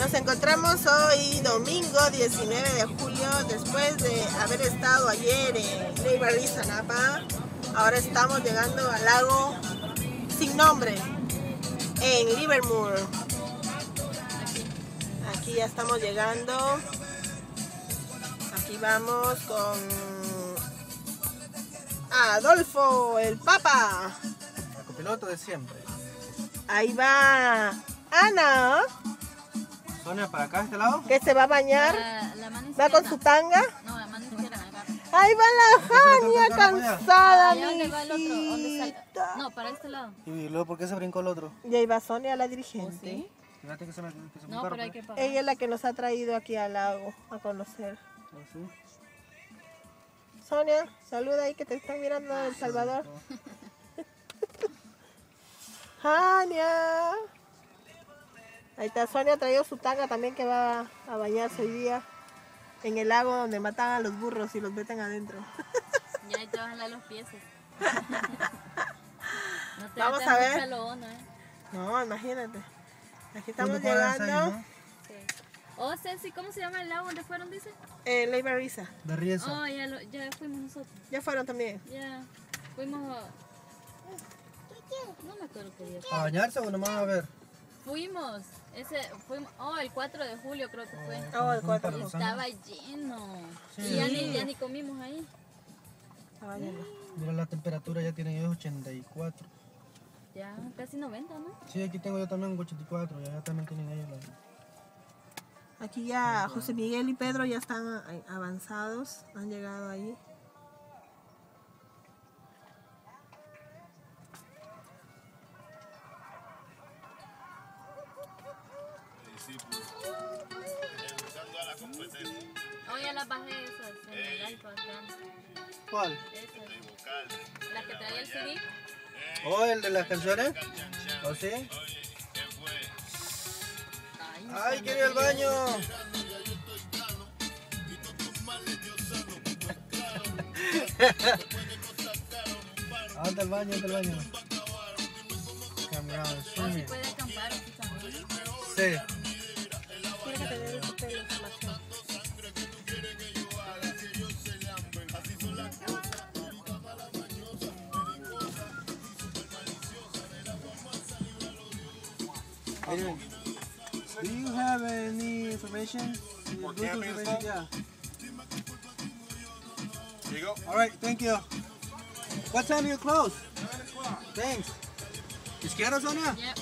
Nos encontramos hoy domingo 19 de julio después de haber estado ayer en Neighbor Napa. Ahora estamos llegando al lago sin nombre en Livermore. Aquí ya estamos llegando. Aquí vamos con Adolfo, el Papa. El copiloto de siempre. Ahí va Ana. Sonia, para acá, este lado. Que se va a bañar. La, la mano Va con su tanga. No, la mano izquierda. Ahí va la Jania cansada, va el otro. ¿Dónde está? No, para este lado. Y luego, ¿por qué se brincó el otro? Y ahí va Sonia, la dirigente. ¿Sí? Fíjate que se me, que se me No, carro, pero hay pues. que pagar. Ella es la que nos ha traído aquí al lago a conocer. Ah, sí. Sonia, saluda ahí que te están mirando El Salvador. Jania. Ahí está, Sonia ha traído su tanga también que va a bañarse hoy día en el lago donde matan a los burros y los meten adentro. Ya ahí te a los pies. No te Vamos a ver. ¿eh? No, imagínate. Aquí estamos ¿Cuándo pagas ahí, llegando? Sí. Oh, Ceci, ¿cómo se llama el lago donde fueron, dice? en Ley Barriza. De Riesa. Oh, ya, lo, ya fuimos nosotros. Ya fueron también. Ya fuimos a... No me acuerdo qué día. ¿A bañarse o nomás a ver? Fuimos. Ese, fuimos, oh, el 4 de julio creo que fue. Oh, el cuatro. Y estaba lleno. Y ya ni, ya ni comimos ahí. Estaba lleno. Mira la temperatura, ya tienen ellos 84. Ya casi 90, ¿no? Sí, aquí tengo yo también 84, ya, ya también tienen ellos la... Aquí ya José Miguel y Pedro ya están avanzados, han llegado ahí. Oh, ya las bajé esas en el iPad. ¿Cuál? Esas. La que traía el CD. ¿Oh, el de las canciones? ¿Oh, sí? Ay, ¡Ay, quería el baño! anda el baño, anda el baño. Cambiado, o si puede acampar aquí también. Sí. Adrian, do you have any information? For Bluetooth camping and information? stuff? Yeah. Here you go. All right, thank you. What time do you close? Thanks. ¿Izquierda, Sonia? Ya.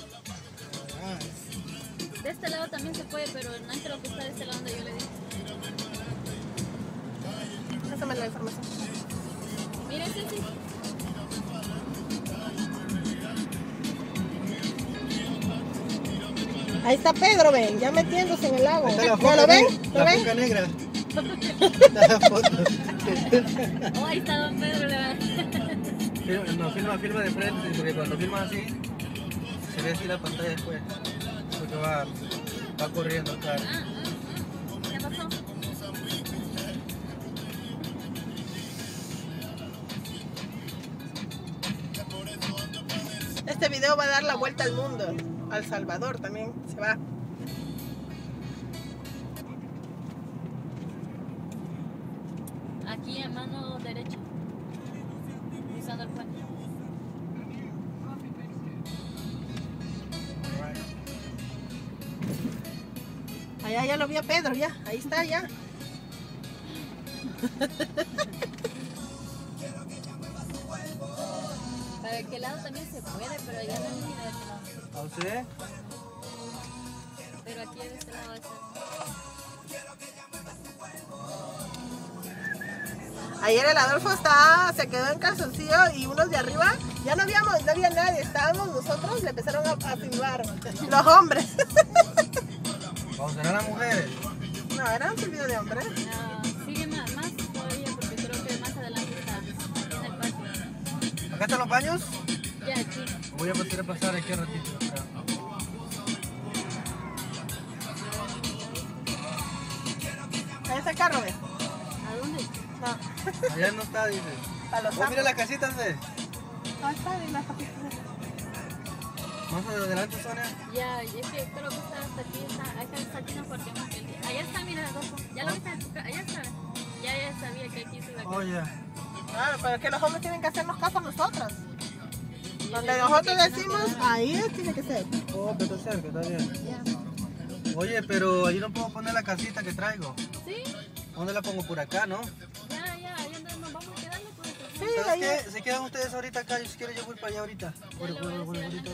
Alright. De este lado también se puede, pero no creo que está de este lado donde yo le dije. Pásame la información. Ahí está Pedro, ven, ya metiéndose en el lago. Ahí está la ¿Ya foca lo ven? negra, ¿Lo La ven? foca negra. Está la foto. Oh, ahí está Don Pedro. Le No, filma, filma de frente, porque cuando filmas así, se ve así la pantalla después. Porque va, va corriendo el Este video va a dar la vuelta al mundo. Al Salvador también se va. Aquí en mano derecha. Usando el puente. Allá ya lo vi a Pedro, ya. Ahí está, ya. Para aquel lado también se puede, pero allá no es ni de este lado. ¿A usted? Pero aquí de este lado está. Ayer el Adolfo estaba, se quedó en calzoncillo y unos de arriba, ya no habíamos, no había nadie, estábamos nosotros, le empezaron a, a filmar los hombres. ¿Vamos a ver a las mujeres? No, era un de hombres. Ah, sigue más, más ¿Acá están los baños? Ya, aquí. Voy a pasar pasar aquí un ratito. Ahí está el carro, ve. ¿A dónde? No. Allá no está, dice. A oh, mira las casitas, ve. Ah, está de las más adelante, Sonia. Ya, es que creo que está hasta aquí, está, acá está aquí no porque más Allá está, mira, Adolfo. Ya lo viste, allá está. Ya, ya sabía que aquí se iba a quedar. Oh, yeah. Claro, pero es que los hombres tienen que hacernos caso a nosotras. Donde nosotros decimos, ahí es, tiene que ser. oh, pero está cerca, está bien. Oye, pero ahí no puedo poner la casita que traigo. Sí, ¿Dónde la pongo? Por acá, ¿no? ya, ya, no- nos vamos quedando pues. Sí, ¿Sabes ahí qué? Se quedan ustedes ahorita acá. Yo si quiero yo voy para allá ahorita. Por, por, por, ahorita.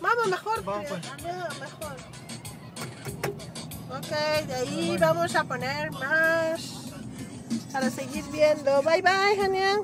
vamos. Mejor. Vamos, pues. mejor. Ok, de ahí vamos a poner más para seguir viendo. Bye bye, Jania.